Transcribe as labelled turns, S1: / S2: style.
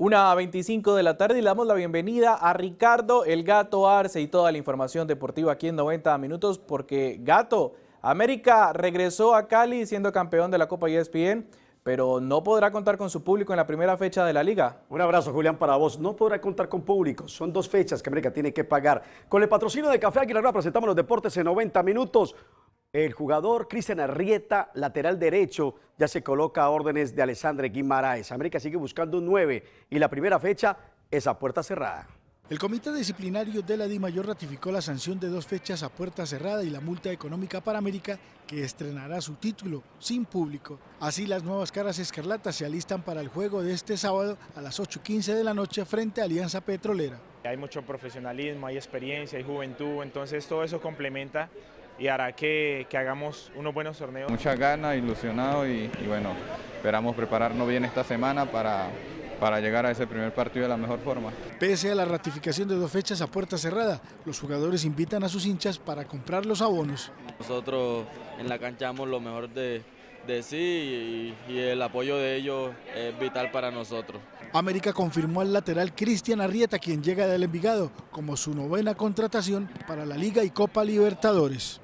S1: Una a 25 de la tarde y le damos la bienvenida a Ricardo El Gato Arce y toda la información deportiva aquí en 90 minutos porque Gato, América regresó a Cali siendo campeón de la Copa ESPN, pero no podrá contar con su público en la primera fecha de la liga.
S2: Un abrazo Julián para vos. No podrá contar con público. Son dos fechas que América tiene que pagar. Con el patrocinio de Café Aguilar presentamos los deportes en 90 minutos. El jugador Cristian Arrieta, lateral derecho, ya se coloca a órdenes de Alessandre Guimaraes. América sigue buscando un 9 y la primera fecha es a puerta cerrada.
S3: El Comité Disciplinario de la DIMAYOR ratificó la sanción de dos fechas a puerta cerrada y la multa económica para América, que estrenará su título sin público. Así las nuevas caras escarlatas se alistan para el juego de este sábado a las 8.15 de la noche frente a Alianza Petrolera.
S4: Hay mucho profesionalismo, hay experiencia, hay juventud, entonces todo eso complementa y hará que, hagamos unos buenos torneos.
S5: Muchas ganas, ilusionado y, bueno, esperamos prepararnos bien esta semana para, para llegar a ese primer partido de la mejor forma.
S3: Pese a la ratificación de dos fechas a puerta cerrada, los jugadores invitan a sus hinchas para comprar los abonos.
S6: Nosotros en la cancha damos lo mejor de, de sí y, el apoyo de ellos es vital para nosotros.
S3: América confirmó al lateral Cristian Arrieta, quien llega del Envigado, como su novena contratación para la Liga y Copa Libertadores.